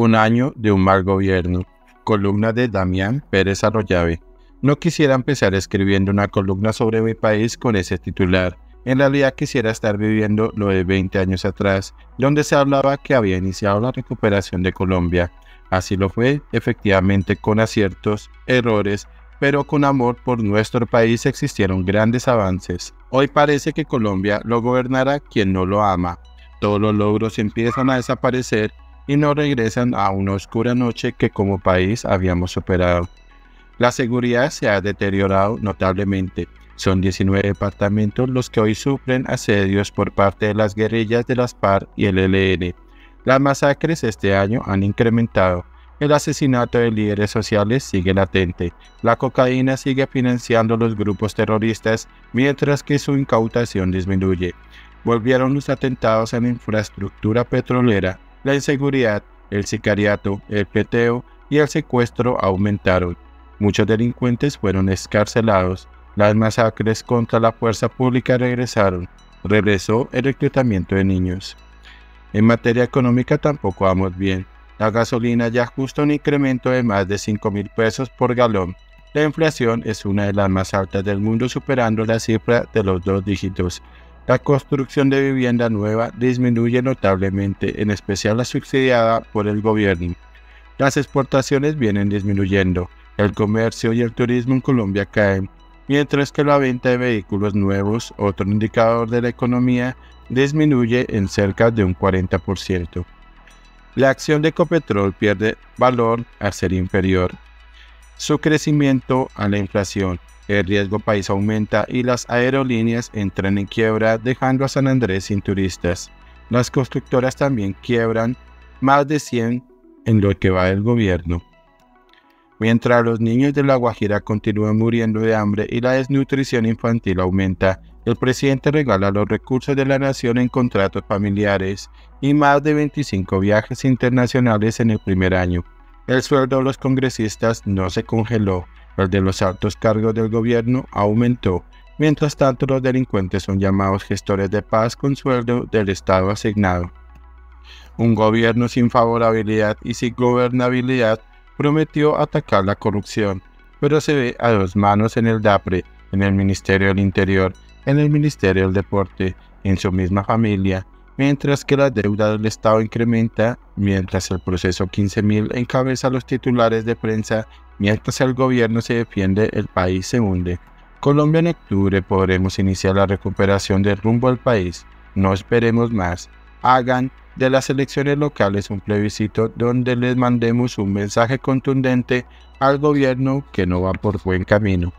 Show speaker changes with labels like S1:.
S1: Un año de un mal gobierno. Columna de Damián Pérez Arroyave. No quisiera empezar escribiendo una columna sobre mi país con ese titular. En realidad quisiera estar viviendo lo de 20 años atrás, donde se hablaba que había iniciado la recuperación de Colombia. Así lo fue, efectivamente con aciertos, errores, pero con amor por nuestro país existieron grandes avances. Hoy parece que Colombia lo gobernará quien no lo ama. Todos los logros empiezan a desaparecer y no regresan a una oscura noche que como país habíamos superado. La seguridad se ha deteriorado notablemente. Son 19 departamentos los que hoy sufren asedios por parte de las guerrillas de las FARC y el ELN. Las masacres este año han incrementado. El asesinato de líderes sociales sigue latente. La cocaína sigue financiando los grupos terroristas mientras que su incautación disminuye. Volvieron los atentados a la infraestructura petrolera la inseguridad, el sicariato, el peteo y el secuestro aumentaron. Muchos delincuentes fueron escarcelados. Las masacres contra la fuerza pública regresaron. Regresó el reclutamiento de niños. En materia económica tampoco vamos bien. La gasolina ya ajusta un incremento de más de 5 mil pesos por galón. La inflación es una de las más altas del mundo superando la cifra de los dos dígitos. La construcción de vivienda nueva disminuye notablemente, en especial la subsidiada por el gobierno. Las exportaciones vienen disminuyendo, el comercio y el turismo en Colombia caen, mientras que la venta de vehículos nuevos, otro indicador de la economía, disminuye en cerca de un 40%. La acción de Ecopetrol pierde valor al ser inferior. Su crecimiento a la inflación el riesgo país aumenta y las aerolíneas entran en quiebra dejando a San Andrés sin turistas. Las constructoras también quiebran, más de 100 en lo que va del gobierno. Mientras los niños de La Guajira continúan muriendo de hambre y la desnutrición infantil aumenta, el presidente regala los recursos de la nación en contratos familiares y más de 25 viajes internacionales en el primer año. El sueldo de los congresistas no se congeló, el de los altos cargos del gobierno aumentó. Mientras tanto, los delincuentes son llamados gestores de paz con sueldo del Estado asignado. Un gobierno sin favorabilidad y sin gobernabilidad prometió atacar la corrupción, pero se ve a dos manos en el DAPRE, en el Ministerio del Interior, en el Ministerio del Deporte, en su misma familia, mientras que la deuda del Estado incrementa, mientras el proceso 15.000 encabeza los titulares de prensa, mientras el gobierno se defiende, el país se hunde. Colombia en octubre podremos iniciar la recuperación del rumbo al país. No esperemos más. Hagan de las elecciones locales un plebiscito donde les mandemos un mensaje contundente al gobierno que no va por buen camino.